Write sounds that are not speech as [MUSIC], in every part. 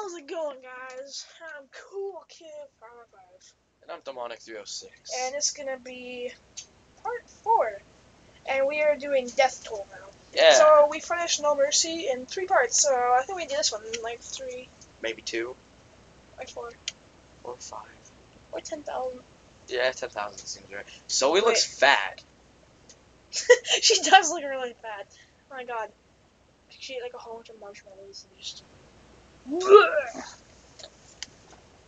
How's it going, guys? I'm Cool Kid 555, And I'm Demonic 306. and it's gonna be part four, and we are doing Death Toll now. yeah, So we finished No Mercy in three parts. So I think we did this one in like three, maybe two like four, or five. or ten thousand. Yeah, 10,000 seems right. Zoe looks fat. [LAUGHS] she does look really fat. Oh my god, she ate like a whole bunch of marshmallows and just. Blubber,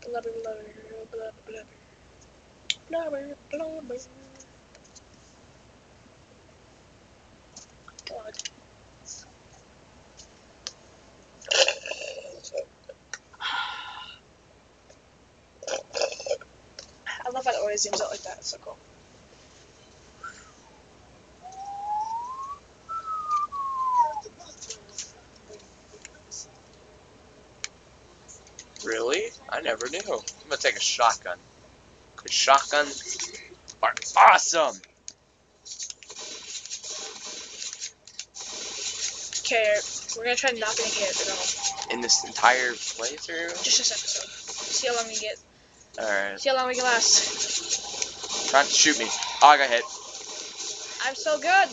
blubber, blubber, blubber, blubber, blubber. God. I love how it always zooms out like that. It's so cool. Really? I never knew. I'm gonna take a shotgun. Cause shotguns are awesome. Okay, we're gonna try not getting hit at all. In this entire playthrough. Just this episode. See how long we get. All right, See how long we can last. trying to shoot me. Oh, I got hit. I'm so good.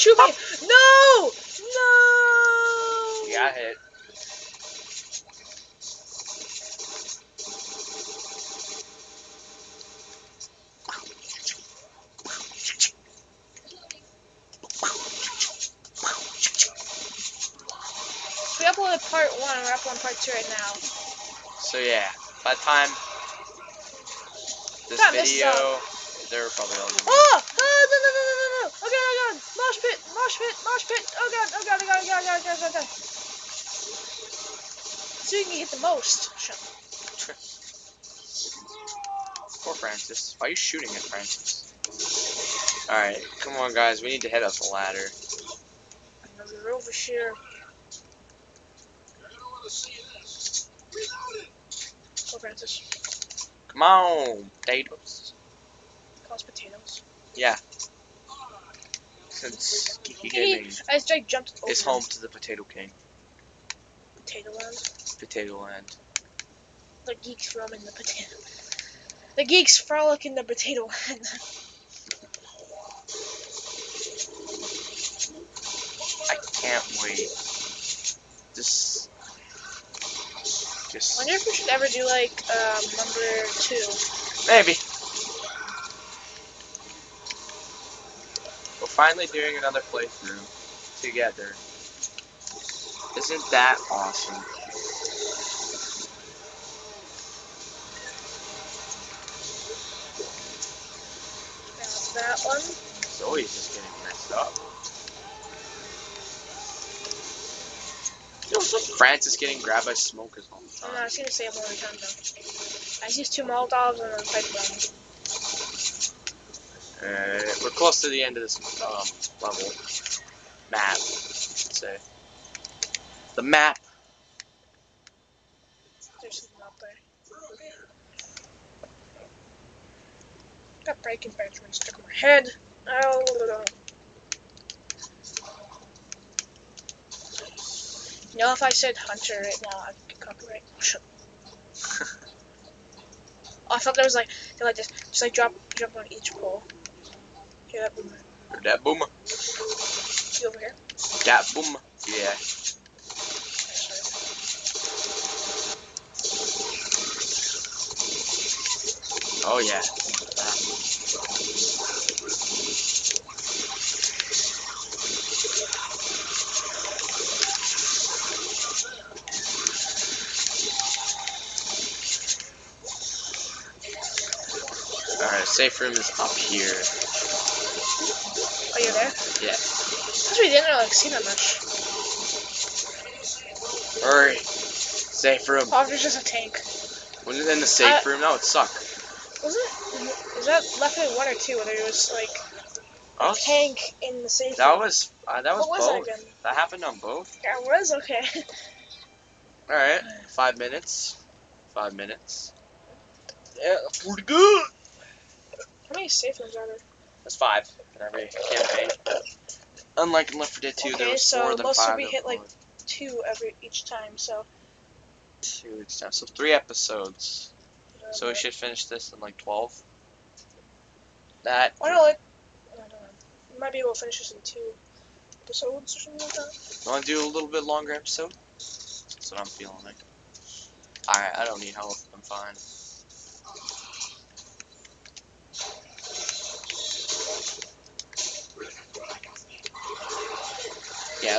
Shoot me? No! No! You got hit. We uploaded part one, we're uploading part two right now. So yeah, by the time this this video, they're probably all. be- Oh! Ah, god, oh god! Mosh pit! Mosh pit! Mosh pit! Oh god, oh god, oh god, oh god, oh god, oh god, oh god. So you can hit the most. Shut up. Poor Francis. Why are you shooting at Francis? Alright, come on guys, we need to head up the ladder. Another over here. Poor Francis. Come on, potatoes. Calls potatoes. Yeah. Since Geeky Gaming I just jumped is home to the Potato King. Potato land. Potato Land. The geeks roam in the potato. The geeks frolic in the potato land. I can't wait. Just. I Just. wonder if we should ever do like um, number two. Maybe. Finally doing another playthrough together. Isn't that awesome? That one. Zoe's just getting messed up. You know, some Francis getting grabbed by smokers all the I'm time. not gonna say it one more time though. I used two Molotovs and a pipe bomb. Uh, we're close to the end of this um, level. Map, say. The map. There's something up there. Got breaking Benjamin stuck in my head. Oh. You know, if I said Hunter right now, I'd get copyright. Shut [LAUGHS] Oh, I thought there was like, like just, just like drop, jump on each pole. That boom? Heard that boom. See over here? That boom. Yeah. Oh yeah. Alright, safe room is up here. You're there? Yeah. That's you didn't really see that much. Hurry. Safe room. Oh, there's just a tank. Was it in the safe Uh, room? That would suck. Was it? Was that Left Hand 1 or 2 where there was like Oh, tank in the safe that room? was uh, that was What was that both. That happened on both. Yeah, it was? Okay. All right, five minutes. Five minutes. Yeah, pretty good. How many safe rooms are there? That's five in every campaign. Unlike in Left 4 Dead 2, there Okay, was so more than most of five. we hit, like, Two every each time, so. two each time. So three episodes. So we should finish this in like 12. That. Why not like? I don't know. We might be able to finish this in two episodes or something like that. Want to do a little bit longer episode? That's what I'm feeling like. Alright, I don't need help. I'm fine.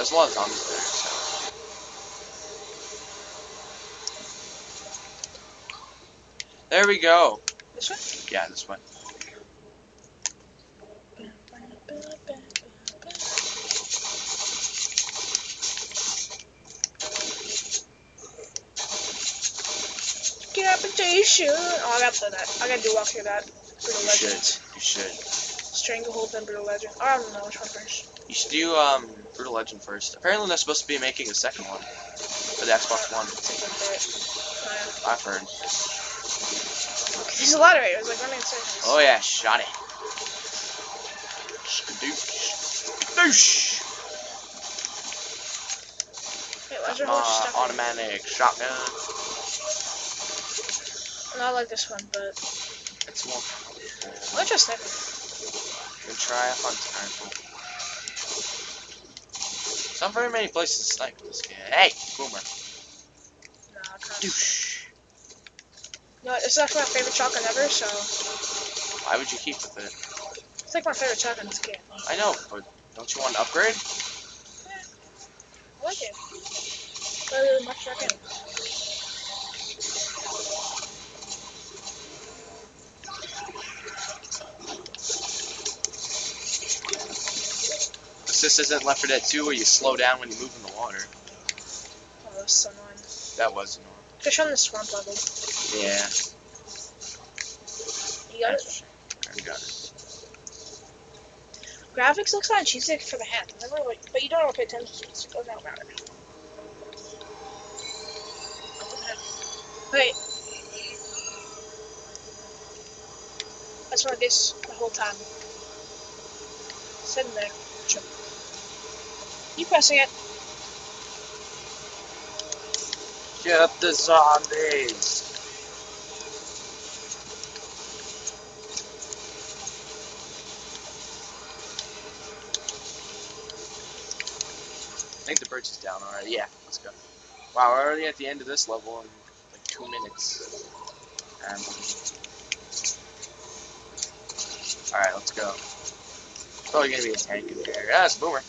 There's a lot of zombies there. So. There we go. This one. Yeah, this one. Decapitation. Oh, I gotta play that. I gotta do walk through that. You should. You should. Stranglehold and Brutal Legend. I don't know which one first. You should do um Brutal Legend first. Apparently they're supposed to be making a second one for the Xbox One. Take one for it. Oh, I've heard. Okay, there's a lot of was like running in circles. Oh yeah, shot it. Skadoosh. Skadoosh. Wait, Uh, automatic shotgun. Not like this one, but It's more. I'll try sniper. Try a hunter rifle. There's not very many places to snipe in this game. Hey, boomer. No, Douche. No, it's actually my favorite shotgun ever, so Why would you keep with it? it's like my favorite shotgun in this game. I know, but don't you want to upgrade? Yeah. I like it. Better than my shotgun. This isn't Left 4 Dead 2 where you slow down when you move in the water. Oh, that's so annoying. That was annoying. Fish on the swamp level. Yeah, You got it. I got it. Graphics looks of cheesy for the hand. Never really, but you don't ever pay attention to it, so it doesn't matter. Wait. That's what this the whole time. Sitting there. Chip. You pressing it. Get up the zombies! I think the bridge is down already. Yeah, let's go. Wow, we're already at the end of this level in like two minutes. Um, Alright, let's go. Probably gonna be a tank in here. Yeah, it's boomer.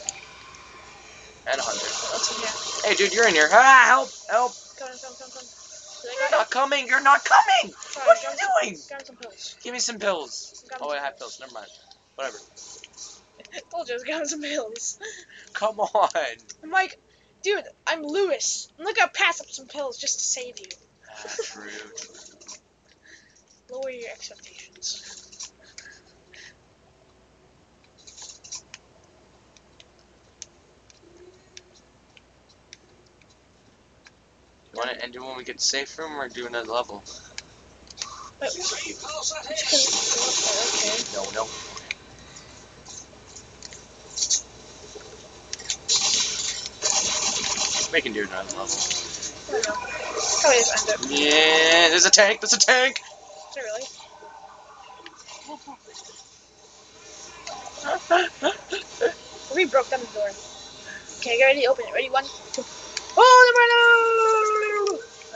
And a hunter. What's? Hey, dude, you're in here. Ah, help! Help! Come, come, come, come. You're not coming! You're not coming! Sorry, What are you doing? Got some pills. Give me some pills. Got Oh, some I have pills. Never mind. Whatever. [LAUGHS] Told you I was got some pills. [LAUGHS] Come on. I'm like, dude, I'm Louis. I'm not gonna pass up some pills just to save you. That's [LAUGHS] rude. Lower your expectations. Want to end it when we get to safe room or do another level? Wait, okay. No, no. We can do another level. I don't know. Probably just end it. Yeah, there's a tank. There's a tank. Is it really? [LAUGHS] We broke down the door. Okay, get ready to open it. Ready? One, two. Oh, the I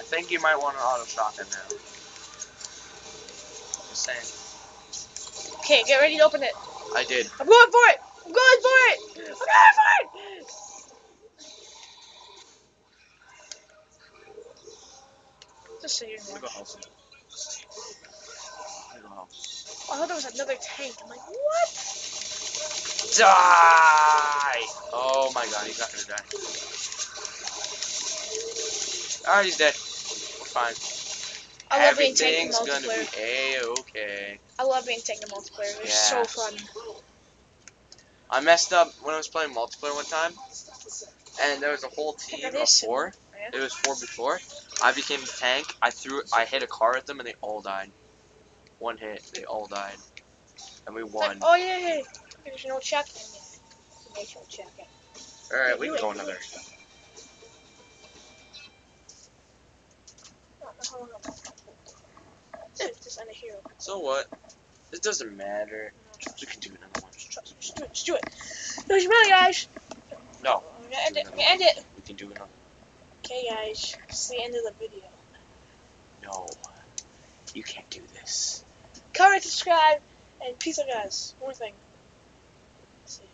think you might want an auto shotgun now. Just saying. Okay, get ready to open it. I did. I'm going for it. I'm going for it. I'm going for it. Just so you I'm know. gonna go help him. I'm gonna go help. Oh, I thought there was another tank. I'm like, what? Die! Oh my god, he's not gonna die. Alright, he's dead. Fine. I love being tank in gonna multiplayer. be a-okay. I love being tank in multiplayer. It's Yeah. so fun. I messed up when I was playing multiplayer one time, and there was a whole team of four. Yeah. It was four before. I became the tank. I threw. I hit a car at them, and they all died. One hit, they all died, and we Like, won. oh yeah, yeah. There's no check in there. Make sure check. All right, we can go another. No, hold on. Dude, just end it here. So what? It doesn't matter. No, We can do another one. Just, trust, just do it. Just do it. There's really, guys. No, I'm gonna end it. I'm gonna end it. we can do another. One. Okay, guys. It's the end of the video. No, you can't do this. Comment, subscribe, and peace out, guys. One more thing. See.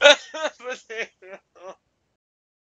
[LAUGHS] [LAUGHS] [LAUGHS]